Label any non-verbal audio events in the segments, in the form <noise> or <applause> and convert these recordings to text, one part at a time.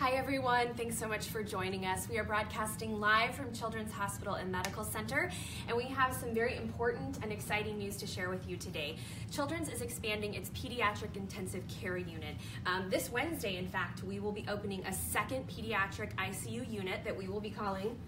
Hi, everyone. Thanks so much for joining us. We are broadcasting live from Children's Hospital and Medical Center, and we have some very important and exciting news to share with you today. Children's is expanding its pediatric intensive care unit. Um, this Wednesday, in fact, we will be opening a second pediatric ICU unit that we will be calling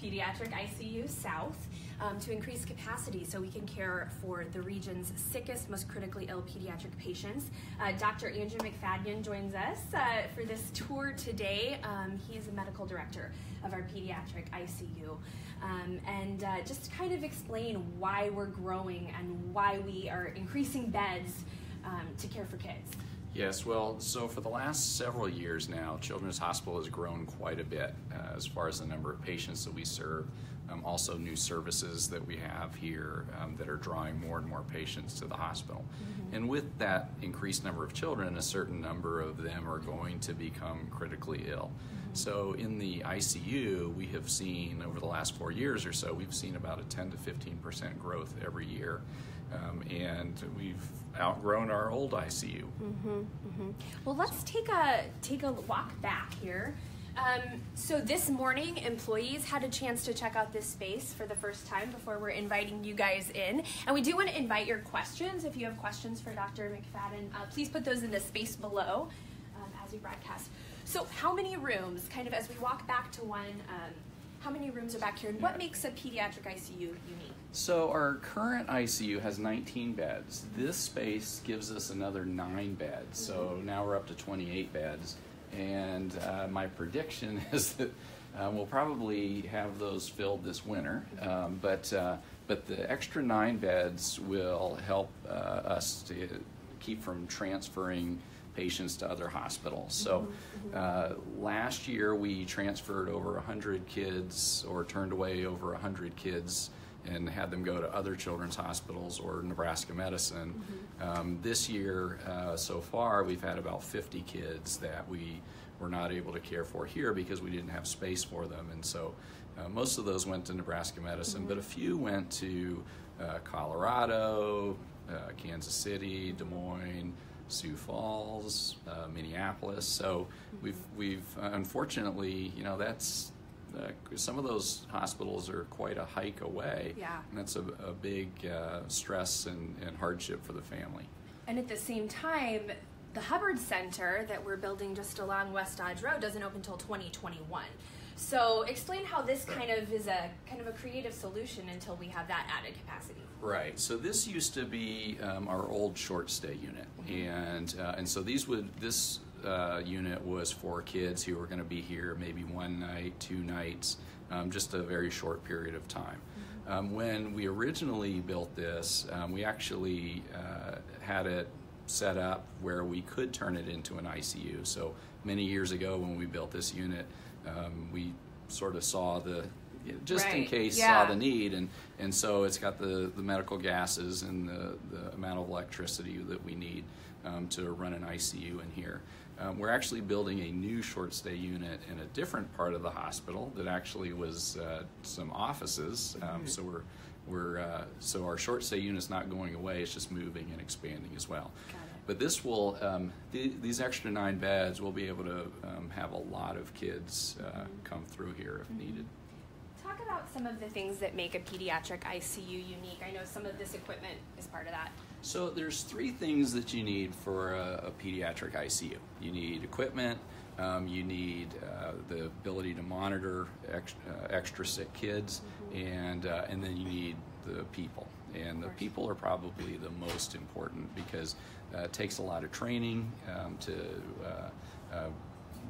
Pediatric ICU South um, to increase capacity so we can care for the region's sickest, most critically ill pediatric patients. Uh, Dr. Andrew Macfadyen joins us uh, for this tour today. Um, he's a medical director of our pediatric ICU. Um, and uh, just to kind of explain why we're growing and why we are increasing beds um, to care for kids. Yes, well, so for the last several years now, Children's Hospital has grown quite a bit uh, as far as the number of patients that we serve. Um, also, new services that we have here um, that are drawing more and more patients to the hospital. Mm-hmm. And with that increased number of children, a certain number of them are going to become critically ill. Mm-hmm. So, in the ICU, we have seen over the last four years or so, we've seen about a 10 to 15 percent growth every year. Um, and we've outgrown our old ICU. Mm-hmm, mm-hmm. Well, let's take a take a walk back here. Um, so this morning, employees had a chance to check out this space for the first time before we're inviting you guys in. And we do want to invite your questions. If you have questions for Dr. Macfadyen, uh, please put those in the space below um, as we broadcast. So, how many rooms? Kind of as we walk back to one. How many rooms are back here, and what makes a pediatric ICU unique? So our current ICU has 19 beds. This space gives us another nine beds. So mm-hmm. now we're up to 28 beds. And uh, my prediction <laughs> is that uh, we'll probably have those filled this winter. Um, but uh, but the extra nine beds will help uh, us to keep from transferring patients to other hospitals. So mm-hmm. uh, last year we transferred over 100 kids or turned away over 100 kids and had them go to other children's hospitals or Nebraska Medicine. Mm-hmm. Um, this year, uh, so far, we've had about 50 kids that we were not able to care for here because we didn't have space for them. And so uh, most of those went to Nebraska Medicine, mm-hmm. but a few went to uh, Colorado, uh, Kansas City, Des Moines. Sioux Falls, uh, Minneapolis. So we've we've uh, unfortunately, you know, that's uh, some of those hospitals are quite a hike away. Yeah, and that's a, a big uh, stress and, and hardship for the family. And at the same time, the Hubbard Center that we're building just along West Dodge Road doesn't open until 2021. So explain how this kind of is a kind of a creative solution until we have that added capacity. Right. So this used to be um, our old short stay unit, and uh, and so these would this uh, unit was for kids who were going to be here maybe one night, two nights, um, just a very short period of time. Mm-hmm. Um, when we originally built this, um, we actually uh, had it set up where we could turn it into an ICU. So many years ago, when we built this unit, um, we sort of saw the just right. in case yeah. saw the need and and so it's got the the medical gases and the the amount of electricity that we need um, to run an ICU in here. Um, we're actually building a new short stay unit in a different part of the hospital that actually was uh, some offices. Um, mm-hmm. So we're we're uh, so our short stay unit is not going away; it's just moving and expanding as well. But this will um, th- these extra nine beds will be able to um, have a lot of kids uh, come through here if mm-hmm. needed talk about some of the things that make a pediatric ICU unique. I know some of this equipment is part of that. So there's three things that you need for a, a pediatric ICU. You need equipment, um, you need uh, the ability to monitor ex, uh, extra sick kids, mm-hmm. and uh, and then you need the people. And the people are probably the most important because uh, it takes a lot of training um, to uh, uh,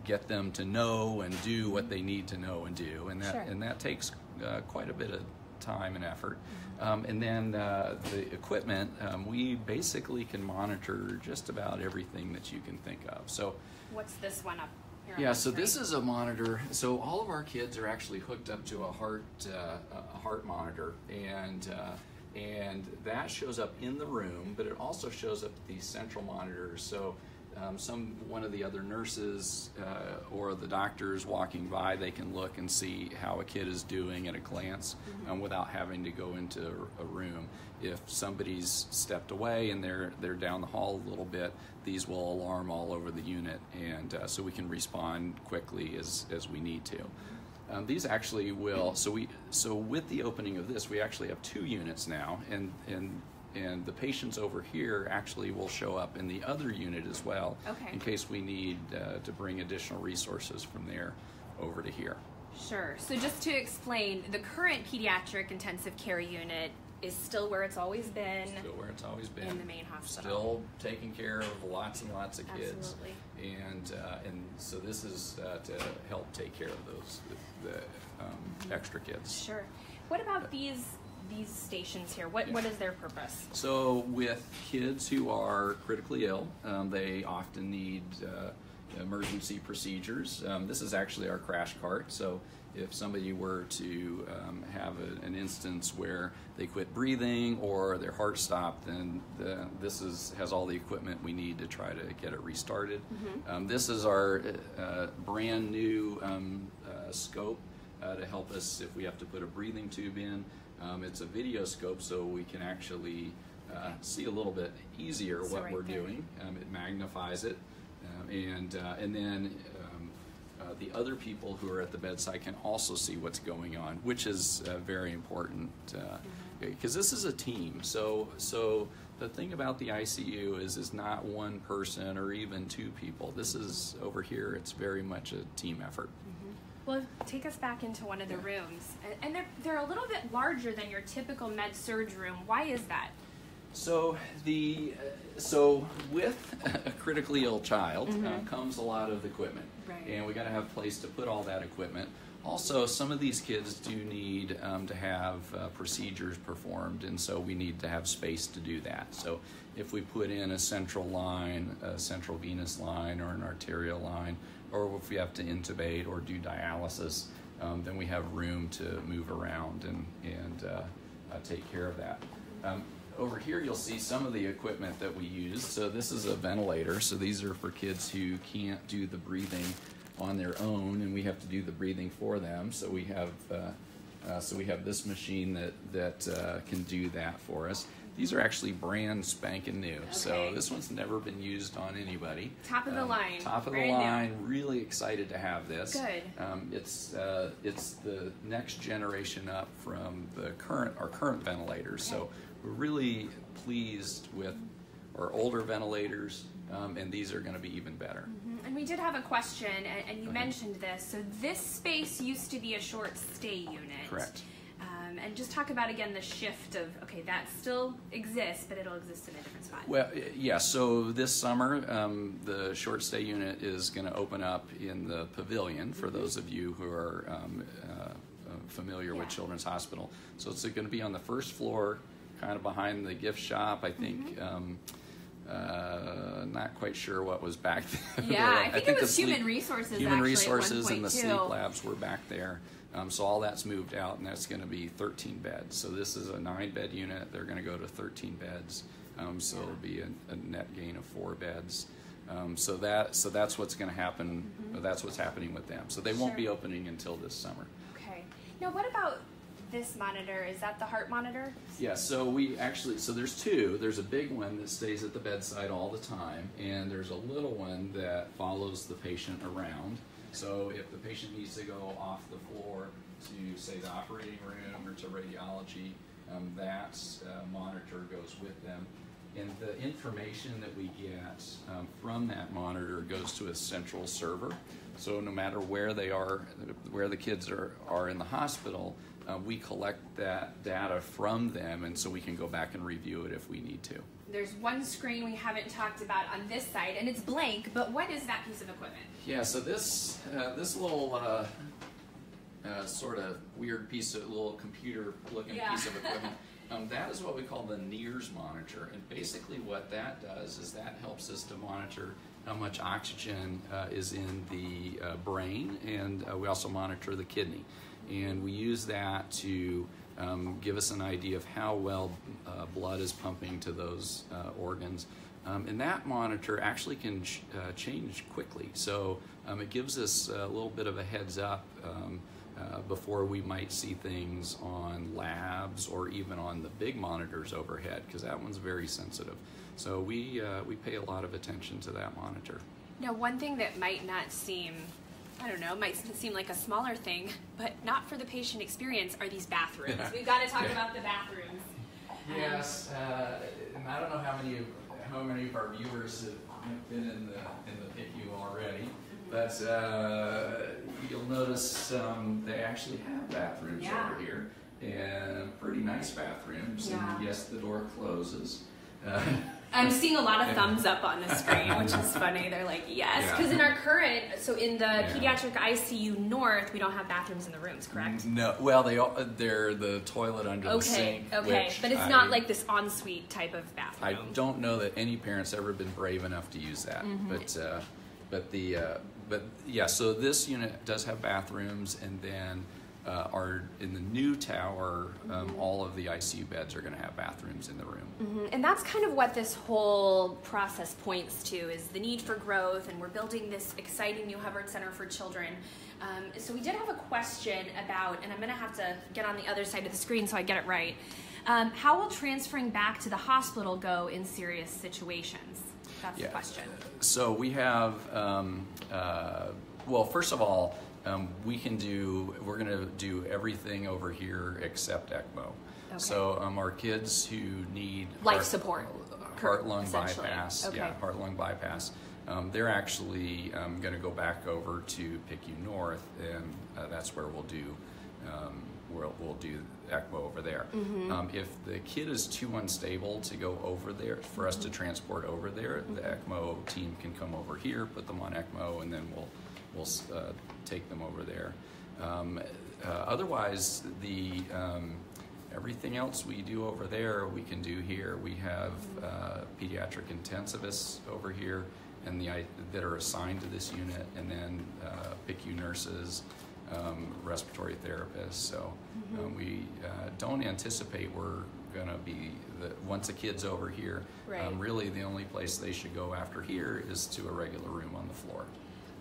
get them to know and do what they need to know and do, and that sure. and that takes uh, quite a bit of time and effort. Mm-hmm. Um, and then uh, the equipment, um, we basically can monitor just about everything that you can think of. So, what's this one up? Here? Yeah, so this is a monitor. So all of our kids are actually hooked up to a heart uh, a heart monitor, and uh, and that shows up in the room, but it also shows up at these central monitors. So um, some one of the other nurses uh, or the doctors walking by, they can look and see how a kid is doing at a glance um, without having to go into a room. If somebody's stepped away and they're they're down the hall a little bit, these will alarm all over the unit, and uh, so we can respond quickly as as we need to. Um, these actually will. So we so with the opening of this, we actually have two units now, and and and the patients over here actually will show up in the other unit as well, Okay. in case we need uh, to bring additional resources from there over to here. Sure. So just to explain, the current pediatric intensive care unit is still where it's always been. Still where it's always been. In the main hospital. Still taking care of lots and lots of kids. Absolutely. And uh, and so this is uh, to help take care of those the, um, extra kids. Sure. What about these these stations here? What what is their purpose? So, with kids who are critically ill, um, they often need uh, emergency procedures. Um, this is actually our crash cart. So, if somebody were to um, have a, an instance where they quit breathing or their heart stopped, then the, this is has all the equipment we need to try to get it restarted. Um, this is our uh, brand new um, uh, scope uh, to help us if we have to put a breathing tube in. Um, it's a video scope, so we can actually uh, see a little bit easier So what right we're there. doing. Um, it magnifies it, um, and uh, and then uh, the other people who are at the bedside can also see what's going on, which is uh, very important because Mm-hmm. this is a team. So so the thing about the ICU is is not one person or even two people. This is over here. It's very much a team effort. Well, take us back into one of the rooms, and, they're they're a little bit larger than your typical med surg room. Why is that? So the uh, so with <laughs> a critically ill child uh, comes a lot of equipment, Right. and we got to have place to put all that equipment. Also, some of these kids do need um, to have uh, procedures performed, and so we need to have space to do that. So, if we put in a central line, a central venous line, or an arterial line, or if we have to intubate or do dialysis, um, then we have room to move around and and uh, uh, take care of that. Um, over here, you'll see some of the equipment that we use. So this is a ventilator. So these are for kids who can't do the breathing on their own, and we have to do the breathing for them. So we have uh, uh, so we have this machine that that uh, can do that for us. These are actually brand spanking new. So this one's never been used on anybody. Top of the Um, line, Top of the brand new. line. Really excited to have this. Good. Um, it's uh, it's the next generation up from the current our current ventilators. So we're really pleased with our older ventilators, um, and these are going to be even better. Mhm. And we did have a question, and, and you ahead. mentioned this. So this space used to be a short stay unit. Correct. Um, and just talk about again the shift of okay, that still exists, but it'll exist in a different spot. Well, yeah. So this summer, um, the short stay unit is going to open up in the pavilion for those of you who are um, uh, uh, familiar with Children's Hospital. So it's going to be on the first floor, kind of behind the gift shop. I think. Um, uh, not quite sure what was back <laughs> there. Yeah, I think it the was human resources, Human actually, resources and the point, sleep labs were back there. Um, so all that's moved out, and that's going to be 13 beds. So this is a nine-bed unit. They're going to go to 13 beds. Um, so it'll be a, a net gain of four beds. Um, so that so that's what's going to happen. That's what's happening with them. So they won't Mm-hmm. Be opening until this summer. Okay. Now, what about this monitor? Is that the heart monitor? Yeah, so we actually, so there's two. There's a big one that stays at the bedside all the time, and there's a little one that follows the patient around. So if the patient needs to go off the floor to, say, the operating room or to radiology, um, that uh, monitor goes with them. And the information that we get um, from that monitor goes to a central server. So no matter where they are, where the kids are, are in the hospital, uh, we collect that data from them, and so we can go back and review it if we need to. There's one screen we haven't talked about on this side, and it's blank. But what is that piece of equipment? Yeah, so this uh, this little uh, uh, sort of weird piece of little computer-looking Yeah. piece of <laughs> equipment, um, that is what we call the NIRS monitor. And basically, what that does is that helps us to monitor how much oxygen uh, is in the uh, brain, and uh, we also monitor the kidney. And we use that to um, give us an idea of how well uh, blood is pumping to those uh, organs. Um, and that monitor actually can ch- uh, change quickly. So um, it gives us a little bit of a heads up um, uh, before we might see things on labs or even on the big monitors overhead, because that one's very sensitive. So we, uh, we pay a lot of attention to that monitor. Now, one thing that might not seem, I don't know, might seem like a smaller thing, but not for the patient experience, are these bathrooms. Yeah. We've got to talk Yeah. about the bathrooms. Yes, uh, and I don't know how many of, how many of our viewers have been in the in the PICU already, but uh, you'll notice um, they actually have bathrooms Yeah. over here, and pretty nice bathrooms. And yes, the door closes. Uh, I'm seeing a lot of thumbs up on the screen, which is funny. They're like, yes. Yeah. Because in our current, so in the Yeah. pediatric ICU North, we don't have bathrooms in the rooms, correct? no, well, they all, they're the toilet under the Okay, sink. okay. which But it's I- not like this ensuite type of bathroom. I don't know that any parent's ever been brave enough to use that, Mm-hmm. but uh, but the uh, but yeah. So this unit does have bathrooms, and then uh, our in the new tower, um, Mm-hmm. all of the ICU beds are going to have bathrooms in the room. Mhm. And that's kind of what this whole process points to is the need for growth, and we're building this exciting new Hubbard Center for Children. Um, so we did have a question about, and I'm going to have to get on the other side of the screen so I get it right. Um, how will transferring back to the hospital go in serious situations? That's the question. So we have, um, uh, well, first of all, um, we can do, we're going to do everything over here except ECMO. Okay. So um, our kids who need Life heart- support, heart lung bypass, Okay. yeah, heart lung bypass. Um, they're actually um, going to go back over to PICU North, and uh, that's where we'll do um, we'll, we'll do ECMO over there. Mm-hmm. Um, if the kid is too unstable to go over there, for us to transport over there, the ECMO team can come over here, put them on ECMO, and then we'll we'll uh, take them over there. Um, uh, otherwise, the um, everything else we do over there, we can do here. We have uh, pediatric intensivists over here, and the that are assigned to this unit, and then uh, PICU nurses, um, respiratory therapists. So um, we uh, don't anticipate we're going to be the once a kid's over here. Right. Um, really, the only place they should go after here is to a regular room on the floor.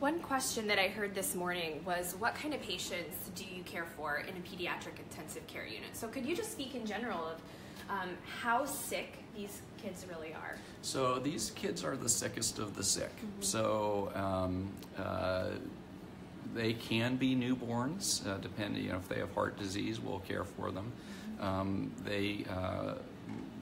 One question that I heard this morning was what kind of patients do you care for in a pediatric intensive care unit? So, could you just speak in general of um, how sick these kids really are? So these kids are the sickest of the sick. So um, uh, they can be newborns, uh, depending you know, if they have heart disease, we'll care for them. Um, they uh,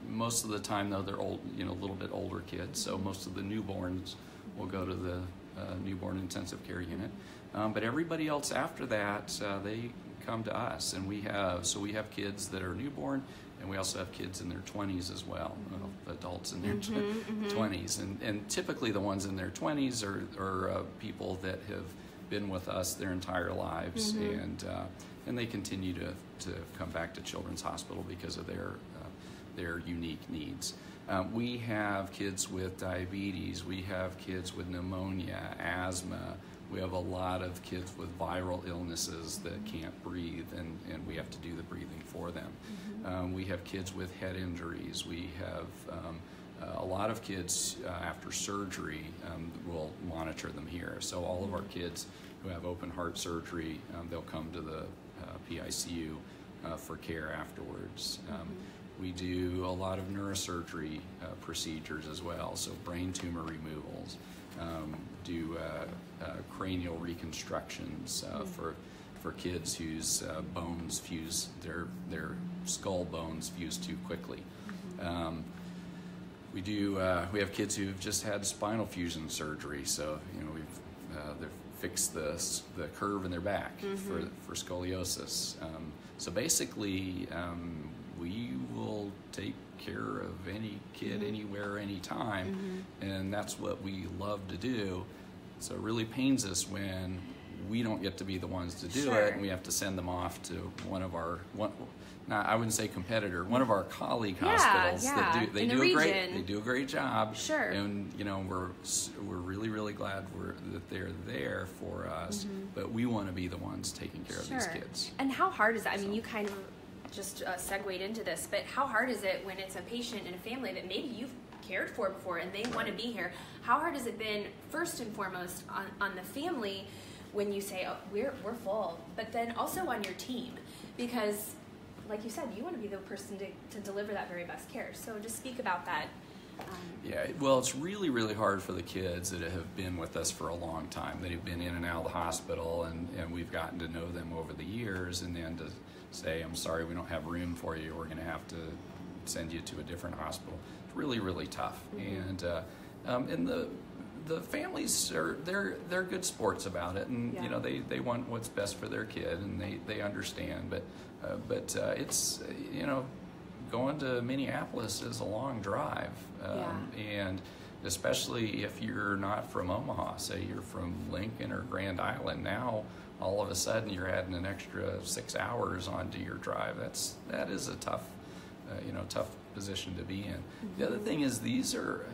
most of the time though they're old, you know, a little bit older kids. So most of the newborns will go to the uh, newborn intensive care unit. Um, but everybody else after that, uh, they come to us, and we have so we have kids that are newborn, and we also have kids in their 20s as well, uh, adults in their <laughs> tw- 20s, and and typically the ones in their 20s are are uh, people that have been with us their entire lives, and uh, and they continue to to come back to Children's Hospital because of their uh, their unique needs. Um, we have kids with diabetes, we have kids with pneumonia, asthma, we have a lot of kids with viral illnesses that can't breathe, and, and we have to do the breathing for them. Um, we have kids with head injuries, we have um, a lot of kids uh, after surgery, um, we'll monitor them here. So, all of our kids who have open heart surgery, um, they'll come to the uh, PICU uh, for care afterwards. Um, we do a lot of neurosurgery uh, procedures as well, so brain tumor removals, um, do uh, uh, cranial reconstructions uh, for for kids whose uh, bones fuse their their skull bones fuse too quickly. Um, we do. Uh, we have kids who've just had spinal fusion surgery, so you know we've uh, they've fixed the the curve in their back for for scoliosis. Um, so basically, um, take care of any kid mm-hmm. anywhere, anytime, mm-hmm. and that's what we love to do. So it really pains us when we don't get to be the ones to do Sure. it, and we have to send them off to one of our one. Not, I wouldn't say competitor. One of our colleague Yeah, hospitals yeah, that do they in the do a great they do a great job. Sure. And you know we're we're really really glad we're that they're there for us, mm-hmm. but we want to be the ones taking care of these kids. And how hard is that? I mean, you kind of just uh, segued into this, but how hard is it when it's a patient and a family that maybe you've cared for before and they want to be here. How hard has it been, first and foremost, on, on the family when you say, oh, we're, we're full, but then also on your team? Because, like you said, you want to be the person to, to deliver that very best care. So just speak about that. Yeah, well, it's really, really hard for the kids that have been with us for a long time. They've been in and out of the hospital, and, and we've gotten to know them over the years. And then to say, I'm sorry, we don't have room for you, we're going to have to send you to a different hospital, it's really, really tough. And, uh, um, and the, the families are they're they're good sports about it, and Yeah. you know they, they want what's best for their kid, and they, they understand. But uh, but uh, it's you know going to Minneapolis is a long drive, um, and especially if you're not from Omaha, say you're from Lincoln or Grand Island. Now all of a sudden you're adding an extra six hours onto your drive. That's that is a tough, uh, you know, tough position to be in. The other thing is these are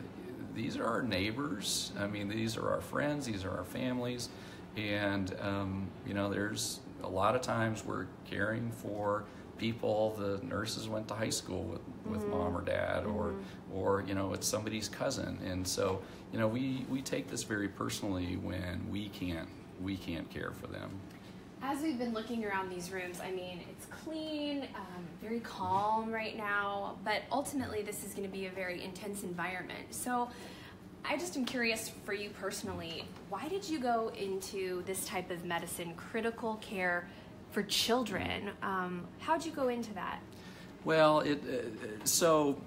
these are our neighbors. I mean, these are our friends. These are our families, and um, you know, there's a lot of times we're caring for people the nurses went to high school with, with mom or dad or or you know it's somebody's cousin. And so you know we we take this very personally when we can't we can't care for them. As we've been looking around these rooms, I mean, it's clean, um, very calm right now, but ultimately, this is going to be a very intense environment. So, I just am curious for you personally, why did you go into this type of medicine, critical care for children? Um, how'd you go into that? Well, it uh, so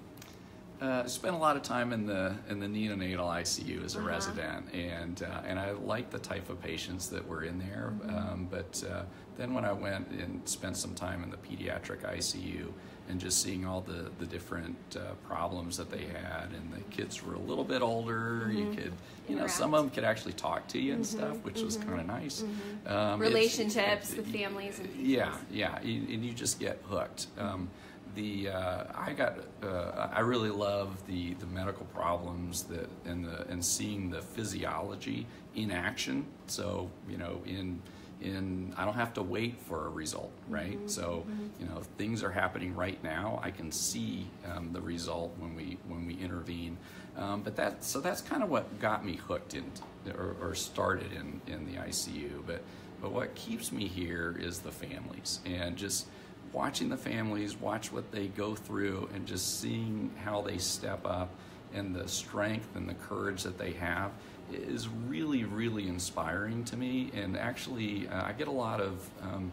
uh, spent a lot of time in the in the neonatal ICU as a Uh-huh. resident, and uh, and I liked the type of patients that were in there. Mm-hmm. Um, but uh, then when I went and spent some time in the pediatric ICU and just seeing all the the different uh, problems that they had, and the kids were a little bit older, you Mm-hmm. could. You know, some of them could actually talk to you and stuff, which was kind of nice. Um, it's- Mm-hmm. Relationships with families and yeah, yeah, and and you just get hooked. Um, the uh, I got uh, I really love the the medical problems that and the and seeing the physiology in action. So you know in in I don't have to wait for a result, right? So you know things are happening right now. I can see um, the result when we when we intervene. Um, but that so that's kind of what got me hooked in or, or started in in the ICU. But but what keeps me here is the families and just watching the families, watch what they go through, and just seeing how they step up and the strength and the courage that they have is really, really inspiring to me. And actually, uh, I get a lot of um,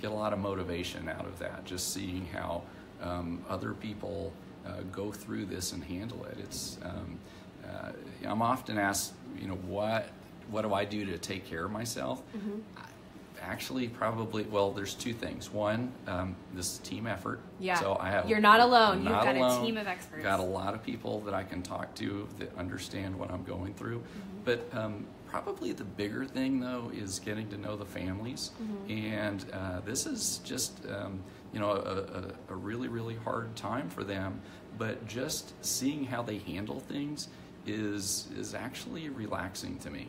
get a lot of motivation out of that. Just seeing how um, other people uh, go through this and handle it. It's um, uh, I'm often asked, you know, what what do I do to take care of myself? Actually, probably. Well, there's two things. One, um, this is team effort. Yeah. So I have. You're not alone. I'm You've not got a team of experts. Got a lot of people that I can talk to that understand what I'm going through. Mm-hmm. But um, probably the bigger thing, though, is getting to know the families. Mm-hmm. And uh, this is just, um, you know, a, a, a really, really hard time for them. But just seeing how they handle things is is actually relaxing to me.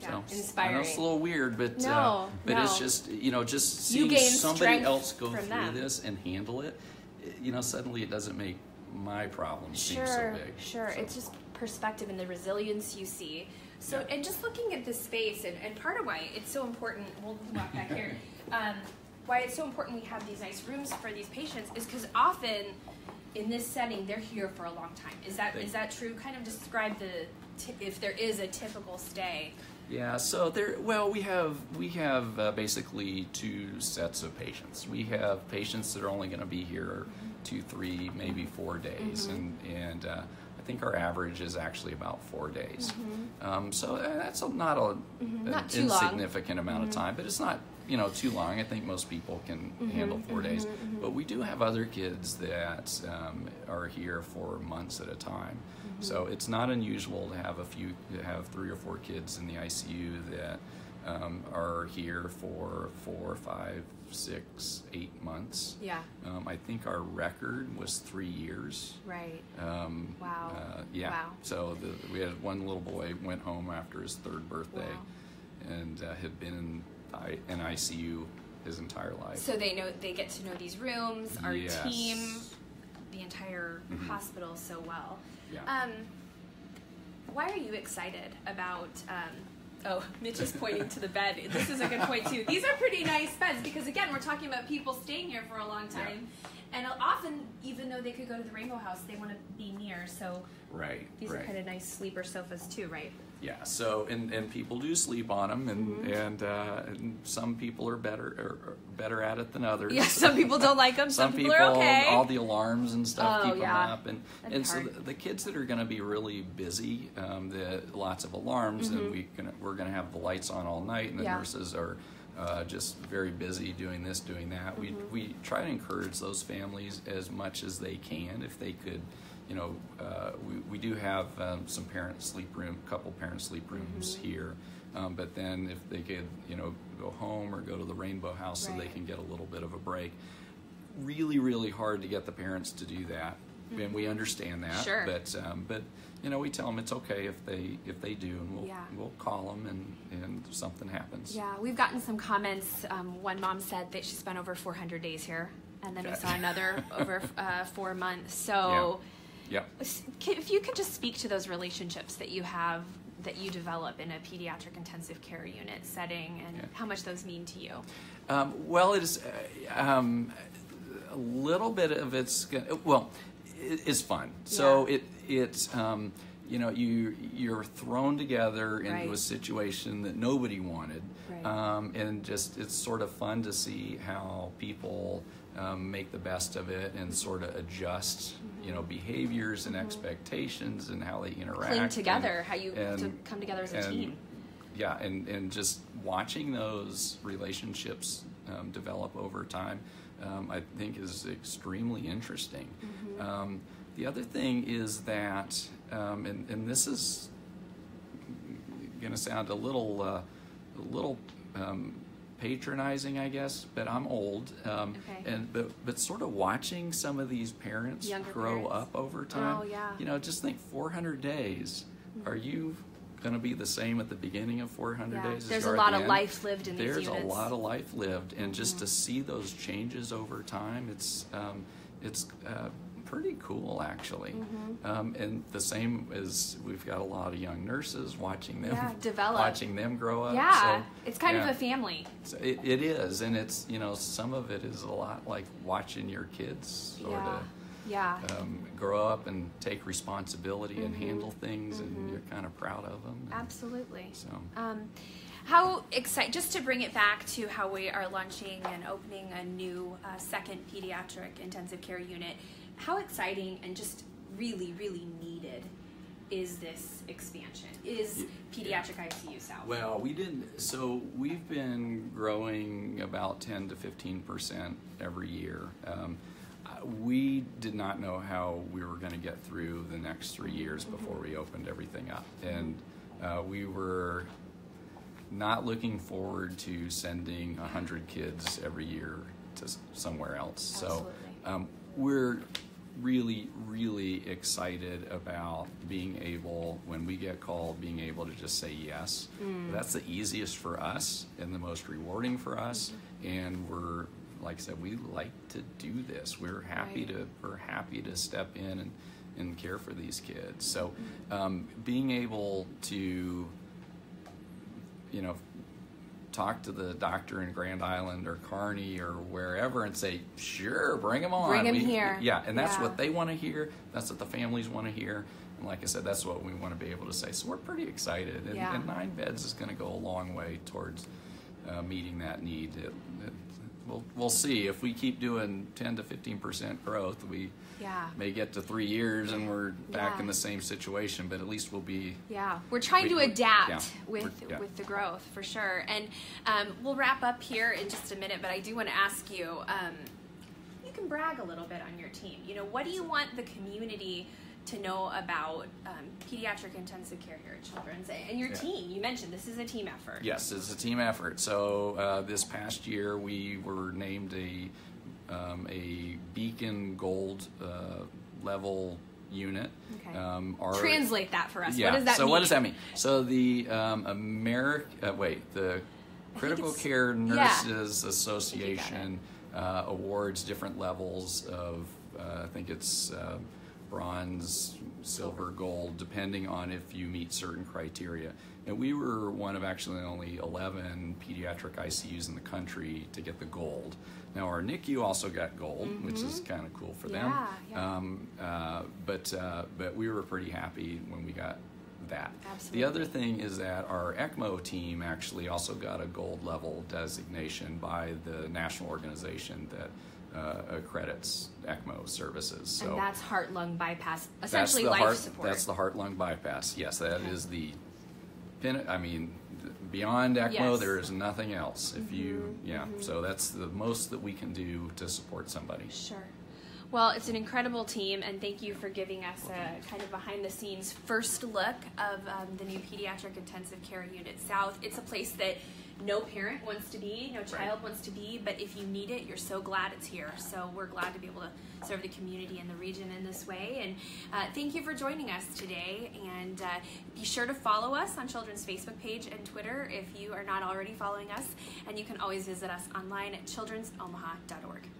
Yeah, So I know it's a little weird, but uh, No, but no. it's just you know just seeing somebody else go through this and handle it, you know suddenly it doesn't make my problems seem so big. sure. So- It's just perspective and the resilience you see. So, Yeah. and just looking at this space, and, and part of why it's so important, we'll walk back here, <laughs> um, why it's so important we have these nice rooms for these patients is because often in this setting they're here for a long time. Is that is that true? Kind of describe the if there is a typical stay. Yeah, so there. Well, we have we have uh, basically two sets of patients. We have patients that are only going to be here two, three, maybe four days, and and uh, I think our average is actually about four days. Um, so uh, that's a, not a an Not too long. insignificant amount of time, but it's not you know too long. I think most people can handle 4 days. But we do have other kids that um, are here for months at a time. So it's not unusual to have a few, to have three or four kids in the ICU that um, are here for four, five, six, eight months. Yeah. Um, I think our record was three years. Right. Um, Wow. Uh, yeah. Wow. So the, we had one little boy went home after his third birthday, Wow. and uh, had been in, I, in ICU his entire life. So they know they get to know these rooms, our Yes. team, the entire Mhm. hospital so well. Yeah. Um, why are you excited about? Um, oh, <laughs> Mitch is pointing to the bed. This is a good point too. These are pretty nice beds because again, we're talking about people staying here for a long time, and often, even though they could go to the Rainbow House, they want to be near. So Right. these right. are kind of nice sleeper sofas too, right? Yeah. So and, and people do sleep on them, and Mm-hmm. and, uh, and some people are better are, are better at it than others. Yeah, some people don't like them. <laughs> Some, Some people, are okay. all the alarms and stuff Oh, keep yeah. them up, and That'd and so the, the kids that are going to be really busy, um, the lots of alarms, and we gonna, we're going to have the lights on all night, and the Mm-hmm. Yeah. nurses are uh, just very busy doing this, doing that. We Mm-hmm. we try to encourage those families as much as they can if they could. You know, uh, we, we do have um, some parent sleep room, couple parent sleep rooms Mm-hmm. here, um, but then if they could, you know, go home or go to the Rainbow House so they can get a little bit of a break really really hard to get the parents to do that and we understand that Mm-hmm. Sure. but um, but you know we tell them it's okay if they if they do and we'll Yeah. we'll call them and and something happens Yeah, we've gotten some comments. Um, one mom said that she spent over 400 days here, and then we saw another <laughs> over uh, four months. So, yep if you could just speak to those relationships that you have, that you develop in a pediatric intensive care unit setting, and Yeah. how much those mean to you. Um, well, it is uh, um, a little bit of it's gonna, well, it, it's fun. So Yeah. it it's um, you know you you're thrown together into Right. a situation that nobody wanted, Right. um, and just it's sort of fun to see how people um, make the best of it and sort of adjust. You know behaviors and expectations and how they interact. Cling and- together, how you and- to come together as a and- team. yeah, and, and just watching those relationships um, develop over time, um, I think is extremely interesting. Mm-hmm. Um, the other thing is that, um, and, and this is going to sound a little, uh, a little um, patronizing, I guess, but I'm old, um, Okay. and but but sort of watching some of these parents Younger grow parents. up over time. Oh, yeah. You know, just think 400 days. Are you going to be the same at the beginning of 400 Yeah. days? There's a lot of end? life lived in these There's units. Mm-hmm. a lot of life lived, and just to see those changes over time, it's um, it's uh, pretty cool actually. Mm-hmm. Um, and the same as we've got a lot of young nurses watching them Yeah, develop. watching them grow up. Yeah, So, it's kind yeah. of a family. So it, it is, and it's you know some of it is a lot like watching your kids sort Yeah, of yeah. um, grow up and take responsibility and Mm-hmm. handle things, and you're kind of proud of them. Absolutely. So Um, how excited, just to bring it back to how we are launching and opening a new uh, second pediatric intensive care unit, how exciting and just really, really needed is this expansion? Is pediatric ICU South? well, we didn't. So we've been growing about 10 to 15 percent every year. Um, we did not know how we were going to get through the next three years before we opened everything up, and uh, we were not looking forward to sending 100 kids every year to somewhere else. Absolutely. So um, we're really, really excited about being able, when we get called, being able to just say yes. Mm. That's the easiest for us and the most rewarding for us. Mm-hmm. And we're, like I said, we like to do this. We're happy Right. to, we're happy to step in and, and care for these kids. So mm-hmm. um, being able to you know, talk to the doctor in Grand Island or Kearney or wherever and say, sure, bring them on. Bring 'em We- here. Yeah, and that's Yeah. what they want to hear. That's what the families want to hear. And like I said, that's what we want to be able to say. So we're pretty excited. And, Yeah. and nine beds is going to go a long way towards uh, meeting that need. It, it, we'll, we'll see. If we keep doing 10 to 15% growth, we Yeah. may get to three years and we're back Yeah. in the same situation, but at least we'll be Yeah, we're trying We- to adapt yeah, with with the growth for sure. And um, we'll wrap up here in just a minute, but I do want to ask you. Um, you can brag a little bit on your team. You know, what do you want the community to know about um, pediatric intensive care here at Children's and your Yeah. team? You mentioned this is a team effort. Yes, it's a team effort. So uh, this past year, we were named a um, a Beacon Gold uh, level unit. Okay. Um, our, Translate that for us. Yeah. What does that so mean? what does that mean? So the um, American uh, wait the Critical Care. Nurses it. Association uh, awards different levels of uh, I think it's uh, bronze, silver, gold, depending on if you meet certain criteria. And we were one of actually only 11 pediatric ICUs in the country to get the gold. Now, our NICU also got gold, mm-hmm. which is kind of cool for yeah, them. Yeah. Um, uh, but, uh, but we were pretty happy when we got that. Absolutely. The other thing is that our ECMO team actually also got a gold level designation by the national organization that uh, accredits ECMO services. So and that's heart lung bypass, essentially life heart, support. That's the heart lung bypass. Yes, that okay. is the. I mean, beyond ECMO, yes. there is nothing else. If mm-hmm. you, yeah, mm-hmm. so that's the most that we can do to support somebody. Sure. Well, it's an incredible team, and thank you for giving us a kind of behind the scenes first look of um, the new Pediatric Intensive Care Unit South. It's a place that no parent wants to be, no child right. wants to be, but if you need it, you're so glad it's here. So we're glad to be able to serve the community and the region in this way. And uh, thank you for joining us today. And uh, be sure to follow us on Children's Facebook page and Twitter if you are not already following us. And you can always visit us online at children'somaha.org.